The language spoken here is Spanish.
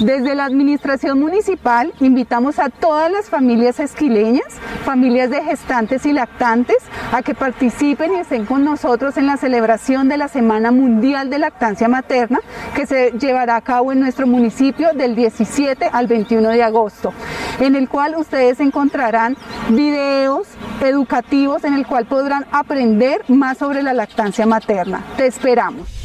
Desde la administración municipal invitamos a todas las familias esquileñas, familias de gestantes y lactantes, a que participen y estén con nosotros en la celebración de la Semana Mundial de Lactancia Materna, que se llevará a cabo en nuestro municipio del 17 al 21 de agosto, en el cual ustedes encontrarán videos educativos en el cual podrán aprender más sobre la lactancia materna. Te esperamos.